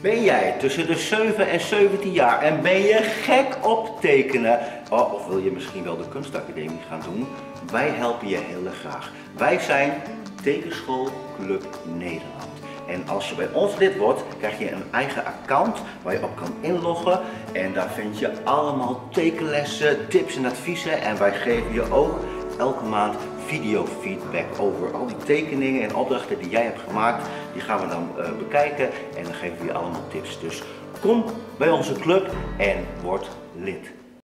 Ben jij tussen de 7 en 17 jaar en ben je gek op tekenen? Oh, of wil je misschien wel de kunstacademie gaan doen? Wij helpen je heel erg graag. Wij zijn Tekenschool Club Nederland. En als je bij ons lid wordt, krijg je een eigen account waar je op kan inloggen. En daar vind je allemaal tekenlessen, tips en adviezen. En wij geven je ook elke maand videofeedback over al die tekeningen en opdrachten die jij hebt gemaakt. Die gaan we dan eh, bekijken en dan geven we je allemaal tips. Dus kom bij onze club en word lid.